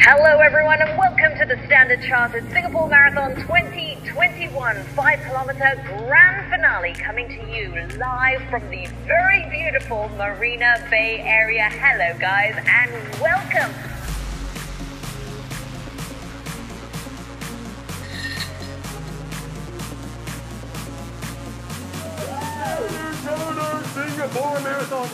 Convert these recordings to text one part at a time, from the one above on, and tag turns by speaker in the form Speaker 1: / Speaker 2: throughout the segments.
Speaker 1: Hello, everyone, and welcome to the Standard Chartered Singapore Marathon 2021 5 kilometer grand finale coming to you live from the very beautiful Marina Bay area. Hello, guys, and welcome.
Speaker 2: Standard Singapore Marathon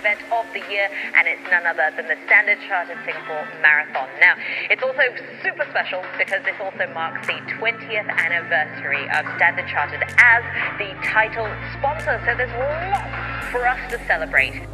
Speaker 1: event of the year, and it's none other than the Standard Chartered Singapore Marathon. Now, it's also super special because this also marks the 20th anniversary of Standard Chartered as the title sponsor. So there's lots for us to celebrate.